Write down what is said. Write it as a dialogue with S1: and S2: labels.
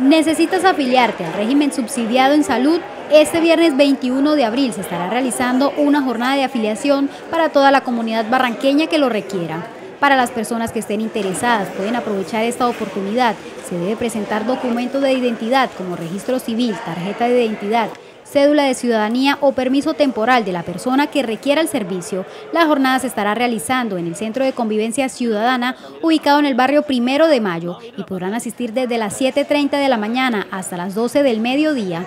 S1: ¿Necesitas afiliarte al régimen subsidiado en salud? Este viernes 21 de abril se estará realizando una jornada de afiliación para toda la comunidad barranqueña que lo requiera. Para las personas que estén interesadas pueden aprovechar esta oportunidad. Se debe presentar documento de identidad como registro civil, tarjeta de identidad, cédula de ciudadanía o permiso temporal de la persona que requiera el servicio, la jornada se estará realizando en el Centro de Convivencia Ciudadana ubicado en el barrio Primero de Mayo y podrán asistir desde las 7.30 de la mañana hasta las 12 del mediodía.